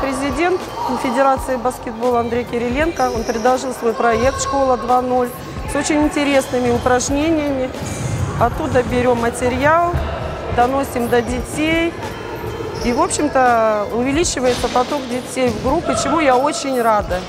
президент Федерации баскетбола Андрей Кириленко. Он предложил свой проект «Школа 2.0» с очень интересными упражнениями. Оттуда берем материал, доносим до детей. И, в общем-то, увеличивается поток детей в группы, чему я очень рада.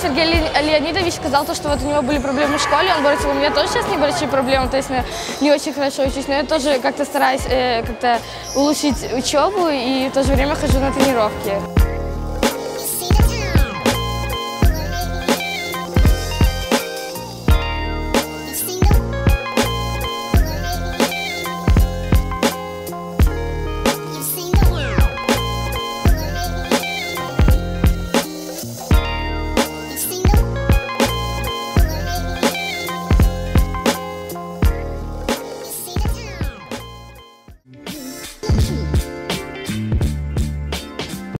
Сергей Ле- Леонидович сказал, то, что вот у него были проблемы в школе, он бросил, у меня тоже сейчас небольшие проблемы, то есть я не очень хорошо учусь, но я тоже как-то стараюсь э, как-то улучшить учебу и в то же время хожу на тренировки. Action!